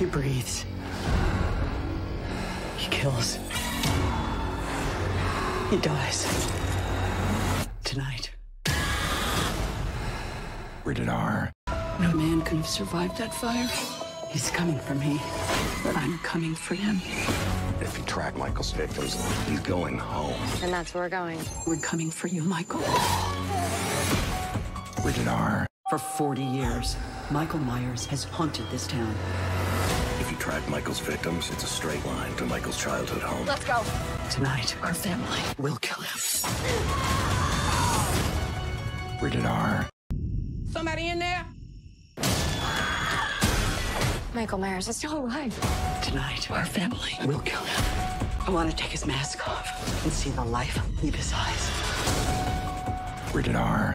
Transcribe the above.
He breathes. He kills. He dies. Tonight. Rated R. No man could have survived that fire. He's coming for me, but I'm coming for him. If you track Michael's victims, he's going home. And that's where we're going. We're coming for you, Michael. Rated R. For 40 years, Michael Myers has haunted this town. If you track Michael's victims, it's a straight line to Michael's childhood home. Let's go. Tonight, our family will kill him. Rated R. Somebody in there? Michael Myers is still alive. Tonight, our family will kill him. I want to take his mask off and see the life leave his eyes. Rated R.